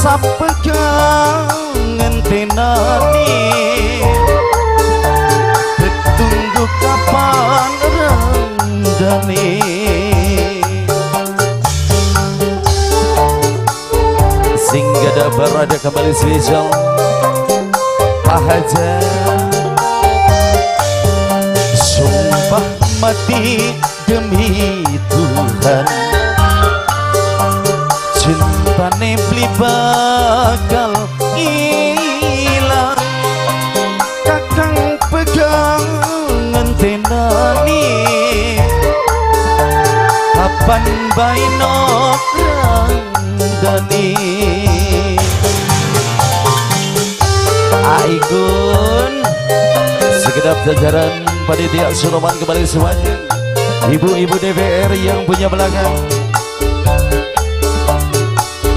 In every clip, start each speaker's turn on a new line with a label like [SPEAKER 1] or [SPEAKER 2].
[SPEAKER 1] sapegang ngentenani Tetunggu kapan rendani Sehingga ada berada kembali spesial Pak Hajar Sumpah mati demi Tuhan. Cintane beli bakal hilang. Kakang pegang ngentenani Kapan baino dani Aigun Sekedap jajaran panitia Suroman kembali semuanya. Ibu-ibu DPR yang punya belakang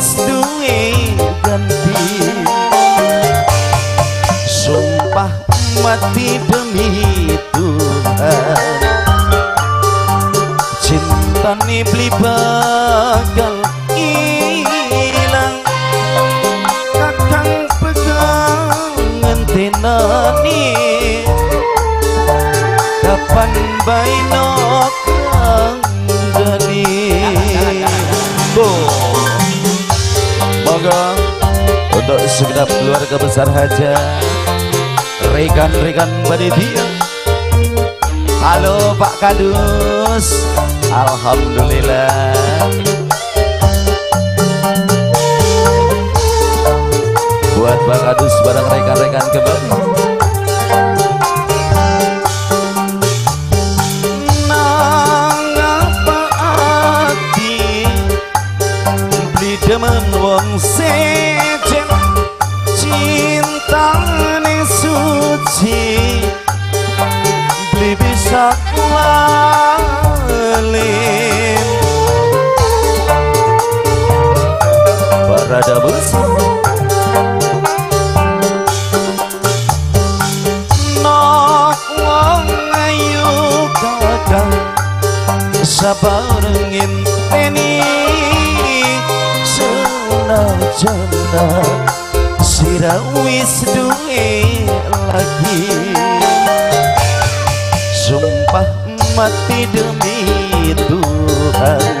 [SPEAKER 1] sira untuk segenap keluarga besar haja rekan-rekan panitia Halo Pak Kadus. Alhamdulillah. Buat Pak Kadus bareng rekan-rekan kembali sabar nginteni senajan sira wis duwe lagi. Sumpah mati demi Tuhan.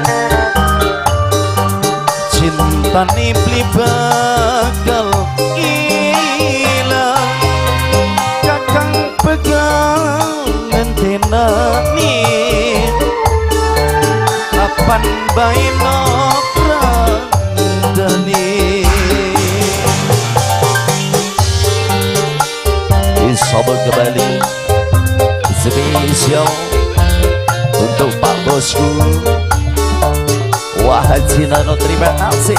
[SPEAKER 1] Cinta beli bakal hilang kapan baino prandani Isobel kembali spesial untuk Pak Bosku. Wah Haji Nano terima kasih